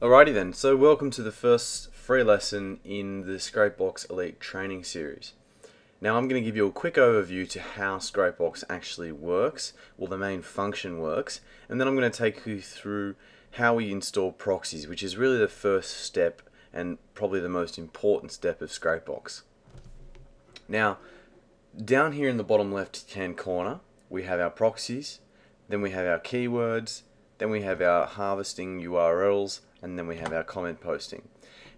Alrighty then, so welcome to the first free lesson in the Scrapebox Elite training series. Now I'm going to give you a quick overview to how Scrapebox actually works, or the main function works, and then I'm going to take you through how we install proxies, which is really the first step and probably the most important step of Scrapebox. Now, down here in the bottom left hand corner, we have our proxies, then we have our keywords, then we have our harvesting URLs, and then we have our comment posting.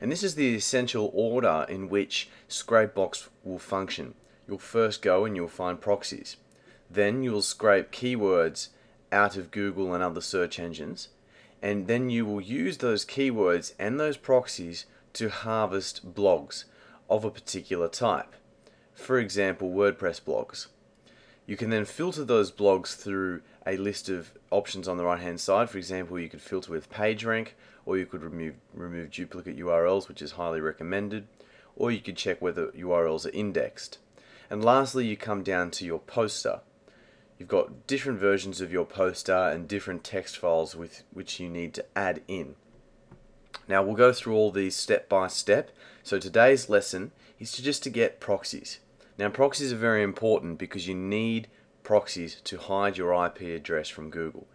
And this is the essential order in which Scrapebox will function. You'll first go and you'll find proxies. Then you'll scrape keywords out of Google and other search engines. And then you will use those keywords and those proxies to harvest blogs of a particular type. For example, WordPress blogs. You can then filter those blogs through a list of options on the right hand side. For example, you could filter with PageRank, or you could remove, remove duplicate URLs, which is highly recommended, or you could check whether URLs are indexed. And lastly, you come down to your poster. You've got different versions of your poster and different text files with which you need to add in. Now we'll go through all these step by step. So today's lesson is to just to get proxies. Now proxies are very important because you need proxies to hide your IP address from Google.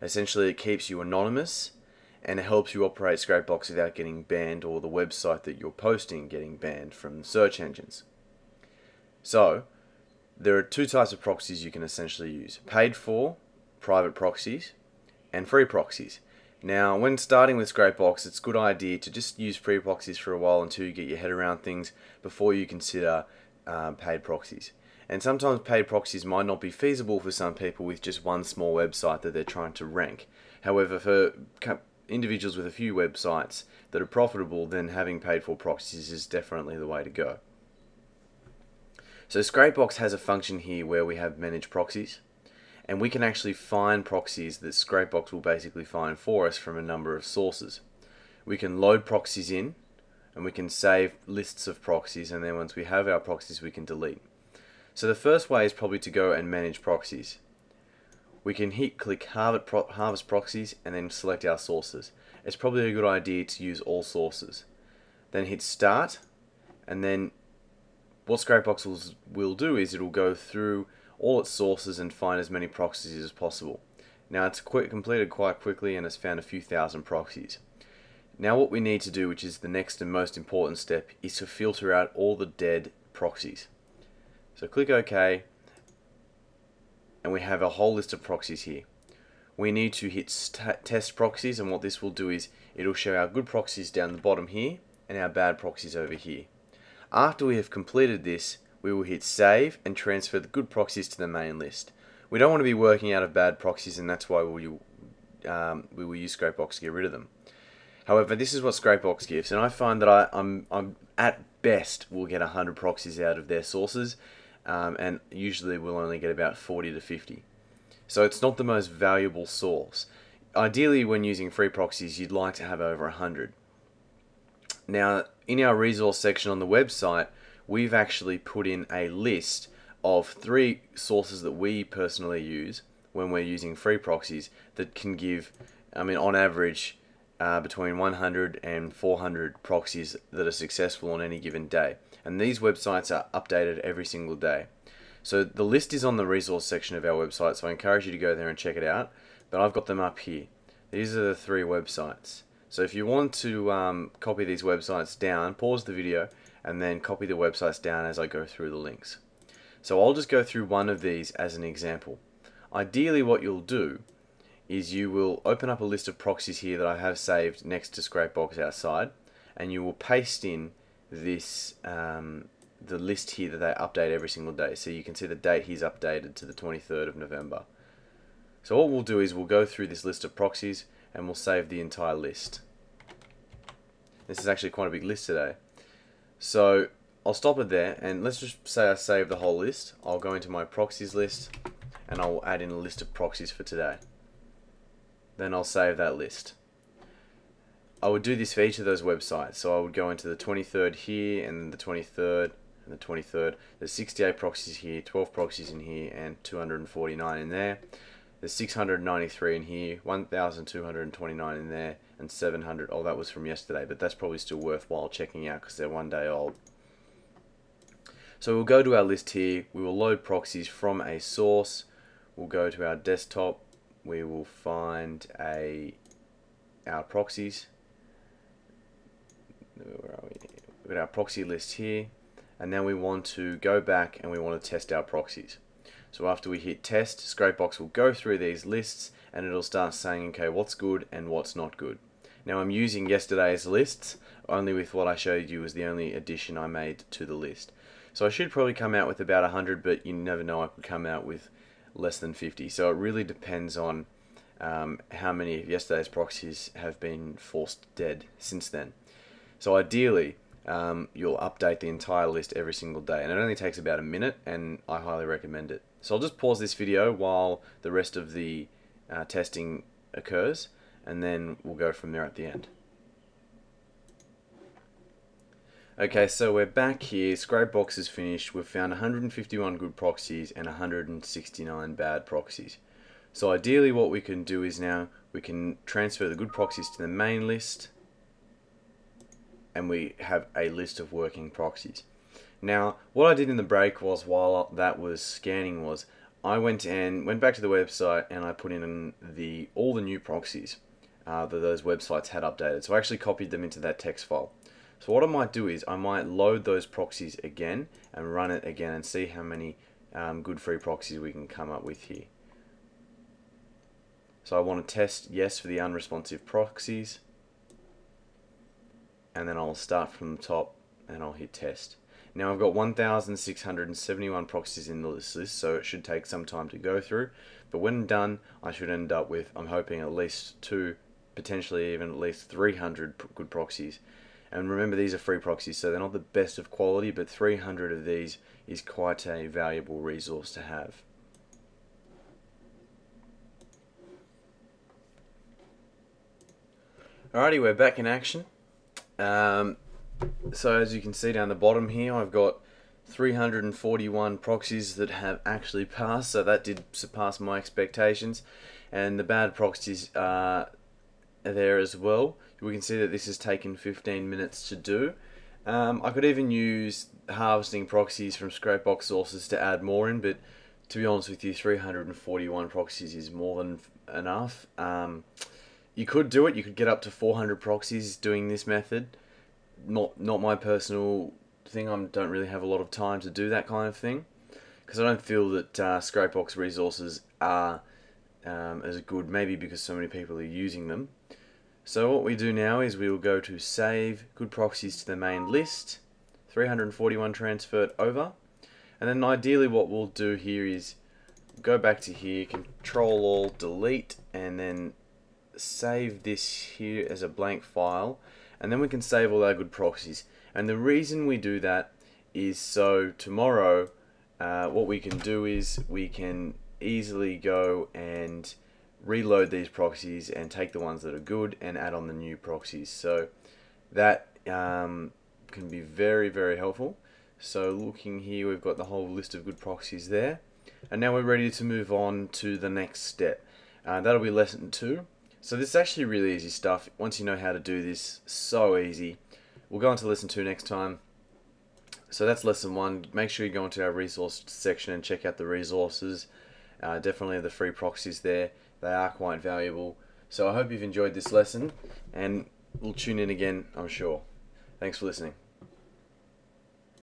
Essentially it keeps you anonymous and it helps you operate Scrapebox without getting banned or the website that you're posting getting banned from search engines. So there are two types of proxies you can essentially use. Paid for private proxies and free proxies. Now, when starting with Scrapebox, it's a good idea to just use free proxies for a while until you get your head around things before you consider um, paid proxies. And sometimes paid proxies might not be feasible for some people with just one small website that they're trying to rank. However, for individuals with a few websites that are profitable, then having paid for proxies is definitely the way to go. So Scrapebox has a function here where we have manage proxies and we can actually find proxies that Scrapebox will basically find for us from a number of sources. We can load proxies in and we can save lists of proxies and then once we have our proxies we can delete. So the first way is probably to go and manage proxies. We can hit click harvest proxies and then select our sources. It's probably a good idea to use all sources. Then hit start and then what Scrapebox will, will do is it'll go through all its sources and find as many proxies as possible. Now it's quick, completed quite quickly and has found a few thousand proxies. Now what we need to do, which is the next and most important step, is to filter out all the dead proxies. So click OK, and we have a whole list of proxies here. We need to hit test proxies, and what this will do is it'll show our good proxies down the bottom here, and our bad proxies over here. After we have completed this, we will hit save and transfer the good proxies to the main list. We don't want to be working out of bad proxies, and that's why we will, um, we will use Scrapebox to get rid of them. However, this is what Scrapebox gives, and I find that I, I'm, I'm at best will get 100 proxies out of their sources, um, and usually we'll only get about 40 to 50. So it's not the most valuable source. Ideally, when using free proxies, you'd like to have over 100. Now, in our resource section on the website, we've actually put in a list of three sources that we personally use when we're using free proxies that can give, I mean, on average, uh, between 100 and 400 proxies that are successful on any given day. And these websites are updated every single day. So the list is on the resource section of our website, so I encourage you to go there and check it out. But I've got them up here. These are the three websites. So if you want to um, copy these websites down, pause the video and then copy the websites down as I go through the links. So I'll just go through one of these as an example. Ideally what you'll do is you will open up a list of proxies here that I have saved next to Scrapebox outside and you will paste in this um, the list here that they update every single day. So you can see the date he's updated to the 23rd of November. So what we'll do is we'll go through this list of proxies and we'll save the entire list. This is actually quite a big list today. So I'll stop it there and let's just say I save the whole list. I'll go into my proxies list and I'll add in a list of proxies for today then I'll save that list. I would do this for each of those websites. So I would go into the 23rd here and the 23rd and the 23rd. There's 68 proxies here, 12 proxies in here, and 249 in there. there's 693 in here, 1,229 in there, and 700. Oh, that was from yesterday, but that's probably still worthwhile checking out because they're one day old. So we'll go to our list here. We will load proxies from a source. We'll go to our desktop. We will find a our proxies. Where are we? We've got our proxy list here. And then we want to go back and we want to test our proxies. So after we hit test, Scrapebox will go through these lists and it'll start saying, okay, what's good and what's not good. Now I'm using yesterday's lists, only with what I showed you was the only addition I made to the list. So I should probably come out with about 100, but you never know, I could come out with less than 50. So it really depends on um, how many of yesterday's proxies have been forced dead since then. So ideally, um, you'll update the entire list every single day, and it only takes about a minute, and I highly recommend it. So I'll just pause this video while the rest of the uh, testing occurs and then we'll go from there at the end. Okay, so we're back here. Scrapebox is finished. We've found 151 good proxies and 169 bad proxies. So ideally what we can do is now we can transfer the good proxies to the main list and we have a list of working proxies. Now, what I did in the break was while that was scanning was I went and went back to the website and I put in the all the new proxies uh, that those websites had updated. So I actually copied them into that text file. So what I might do is I might load those proxies again and run it again and see how many um, good free proxies we can come up with here. So I want to test yes for the unresponsive proxies and then I'll start from the top and I'll hit test. Now I've got 1,671 proxies in this list, so it should take some time to go through. But when done, I should end up with, I'm hoping, at least two, potentially even at least 300 good proxies. And remember, these are free proxies, so they're not the best of quality, but 300 of these is quite a valuable resource to have. Alrighty, we're back in action. Um, so as you can see down the bottom here, I've got 341 proxies that have actually passed, so that did surpass my expectations. And the bad proxies are there as well. We can see that this has taken 15 minutes to do. Um, I could even use harvesting proxies from Scrapebox sources to add more in, but to be honest with you, 341 proxies is more than enough. Um, you could do it. You could get up to 400 proxies doing this method not not my personal thing. I don't really have a lot of time to do that kind of thing because I don't feel that uh, Scrapebox resources are um, as good. Maybe because so many people are using them. So what we do now is we will go to save good proxies to the main list. 341 transferred over. And then ideally what we'll do here is go back to here, control all, delete, and then save this here as a blank file and then we can save all our good proxies. And the reason we do that is so tomorrow uh, what we can do is we can easily go and reload these proxies and take the ones that are good and add on the new proxies. So that um, can be very, very helpful. So looking here, we've got the whole list of good proxies there. And now we're ready to move on to the next step. Uh, that'll be lesson two. So this is actually really easy stuff. Once you know how to do this, so easy. We'll go on to lesson two next time. So that's lesson one. Make sure you go into our resource section and check out the resources. Uh, definitely the free proxies there. They are quite valuable. So I hope you've enjoyed this lesson and we'll tune in again, I'm sure. Thanks for listening.